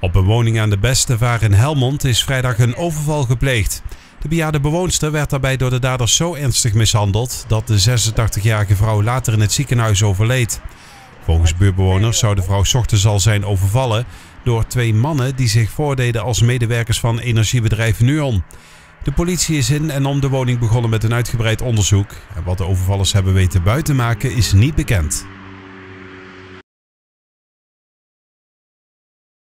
Op een woning aan de beste vaar in Helmond is vrijdag een overval gepleegd. De bejaarde bewoonster werd daarbij door de daders zo ernstig mishandeld dat de 86-jarige vrouw later in het ziekenhuis overleed. Volgens buurtbewoners zou de vrouw ochtends al zijn overvallen door twee mannen die zich voordeden als medewerkers van energiebedrijf Nuon. De politie is in en om de woning begonnen met een uitgebreid onderzoek. En wat de overvallers hebben weten buiten te maken is niet bekend.